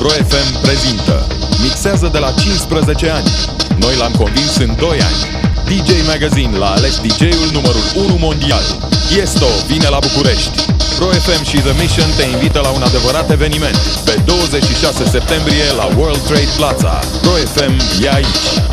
ProFM prezintă. Mixează de la 15 ani. Noi l-am convins în 2 ani. DJ Magazine l-a ales DJ-ul numărul 1 mondial. Tiesto vine la București. ProFM și The Mission te invită la un adevărat eveniment. Pe 26 septembrie la World Trade Plaza. ProFM e aici.